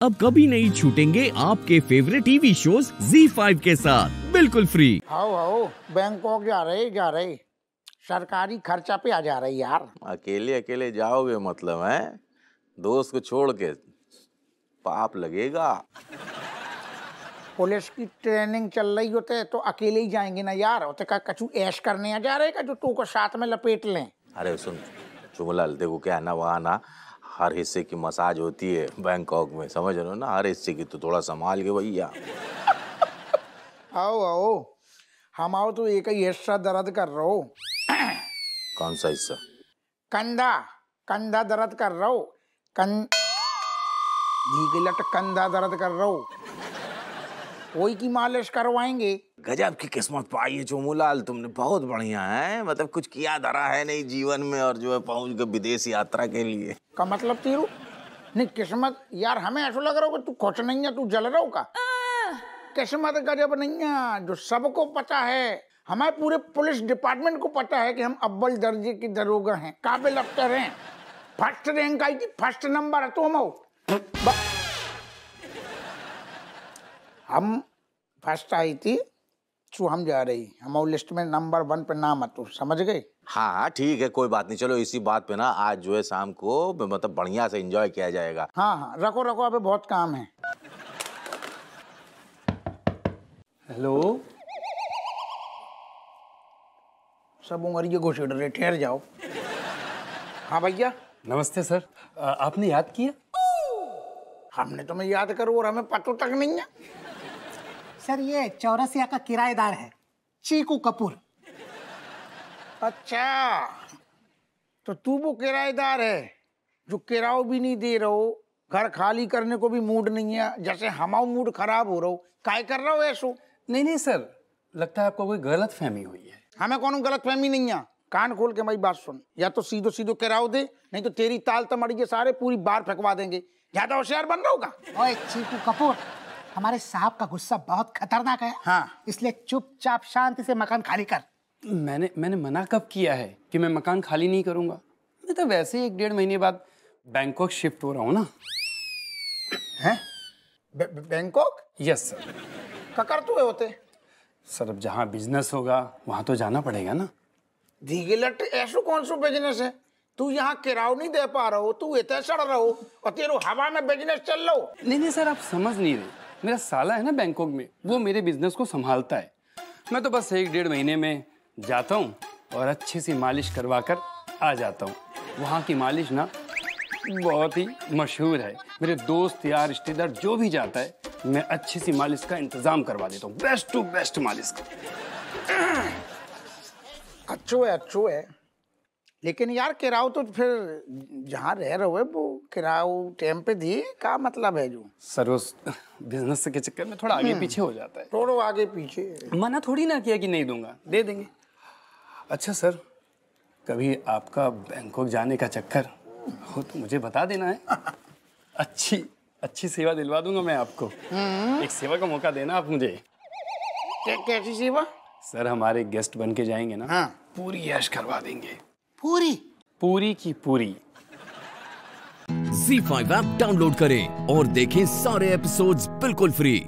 अब कभी नहीं छूटेंगे आपके फेवरेट टीवी शोज़ Z5 के साथ। बिल्कुल फ्री आओ आओ बैंकॉक जा रहे जा रहे। सरकारी खर्चा पे आ जा रही यार। अकेले अकेले जाओगे मतलब है? दोस्त को छोड़ के पाप लगेगा। पुलिस की ट्रेनिंग चल रही होते तो अकेले ही जाएँगे ना यार। होते का कछु ऐश करने आ जा रहे का जो तू को साथ में लपेट लें। अरे सुन चुमलाल देखो क्या है ना वहाँ ना हर हिस्से की मसाज होती है बैंकॉक में समझ रहे हो ना? हर हिस्से की तो थोड़ा संभाल के भैया। आओ आओ। हम आओ तो एक ही हिस्सा दर्द कर रहा। हो कौन सा हिस्सा? कंधा। कंधा दर्द कर रहा। हो कं कंधा दर्द कर रहा। हो वही की मालिश करवाएँगे। गजब की किस्मत पाई है चोमूलाल तुमने बहुत बढ़िया है। मतलब कुछ किया धरा है नहीं जीवन में और जो है पहुँच गए विदेश यात्रा के लिए। का मतलब तीरू? नहीं किस्मत यार हमें ऐसा लग रहा हो तू खुश नहीं है तू जल रहा हो का किस्मत गजब नहीं है जो सबको पता है। हमारे पूरे पुलिस डिपार्टमेंट को पता है कि हम अव्वल दर्जे की दरोगा हैं काबिल अफसर हैं। फ़र्स्ट रैंक आई थी फ़र्स्ट नंबर है तो हम हो। ब- हम फ़र्स्ट आई थी तो हम जा रही। हम लिस्ट में नंबर वन पे नाम है तू समझ गए हाँ ठीक है कोई बात नहीं। चलो इसी बात पे ना आज जो है शाम को मतलब बढ़िया से एंजॉय किया जाएगा। हाँ हाँ रखो रखो अभी बहुत काम है। हेलो सब उमरिए घुसेड़ रहे ठहर जाओ। हाँ भैया? नमस्ते सर। आपने याद किया? हमने तुम्हें याद करो और हमें पतो तक नहीं है। सर ये चौरसिया का किराएदार है। चीकू कपूर। अच्छा। तो तू वो किराएदार है जो किराओ भी नहीं दे रहो घर खाली करने को भी मूड नहीं है जैसे हमारा मूड खराब हो रहा। हो काय कर रहा हो ऐसो? नहीं नहीं सर लगता है आपको कोई गलत फहमी हुई है। हमें कौन गलत फहमी नहीं है? कान खोल के मेरी बात सुन। या तो सीधो सीधो किराओ दे नहीं तो तेरी ताल तमड़ी के सारे पूरी बार फेंकवा देंगे। ज़्यादा होशियार बन रहा होगा चीकू कपूर। हमारे साहब का गुस्सा बहुत खतरनाक है। हाँ। इसलिए चुपचाप शांति से मकान खाली कर। मैंने मैंने मना कब किया है कि मैं मकान खाली नहीं करूँगा? मैं तो वैसे ही एक डेढ़ महीने बाद बैंकॉक शिफ्ट हो रहा हूँ ना। हैं? बैंकॉक? Yes sir. ककर तू होते। सर अब जहाँ बिज़नेस होगा वहाँ तो जाना पड़ेगा ना। धीगिलट ऐसो कौन सो बिज़नेस है? तू यहाँ किराओ नहीं दे पा रहा हो तू इतने सड़ रहा हो और तेरे हवा में बिज़नेस चल रहा हो। नहीं नहीं सर आप समझ नहीं रहे। मेरा साला है ना बैंकॉक में, वो मेरे बिज़नेस को संभालता है। मैं तो बस एक डेढ़ महीने में जाता हूँ और अच्छी सी मालिश करवा कर आ जाता हूँ। वहाँ की मालिश ना बहुत ही मशहूर है। मेरे दोस्त यार, रिश्तेदार जो भी जाता है, मैं अच्छी सी मालिश का इंतज़ाम करवा देता हूँ। बेस्ट टू बेस्ट मालिश। का अच्छो है अच्छो है। लेकिन यार किराओ तो फिर जहाँ रह रहे हो वो किराओ टाइम पे दिए का मतलब है जो? सर उस बिज़नेस के चक्कर में थोड़ा आगे पीछे हो जाता है। थोड़ो आगे पीछे। मना थोड़ी ना किया कि नहीं दूँगा। दे देंगे। अच्छा सर कभी आपका बैंकॉक जाने का चक्कर हो तो मुझे बता देना है। अच्छी अच्छी सेवा दिलवा दूँगा मैं आपको। एक सेवा का मौका देना आप मुझे। कैसी सेवा? सर हमारे गेस्ट बन के जाएँगे ना हाँ। पूरी यश करवा देंगे। पूरी। पूरी की पूरी। Z5 ऐप डाउनलोड करें और देखें सारे एपिसोड्स बिल्कुल फ्री